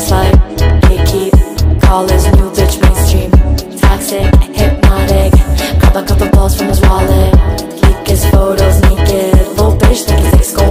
us like gatekeep his new bitch mainstream. Toxic, hypnotic Grab a couple balls from his wallet. Leak his photos naked Little bitch think he's like